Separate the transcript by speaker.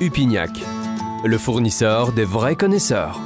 Speaker 1: Upignac, le fournisseur des vrais connaisseurs.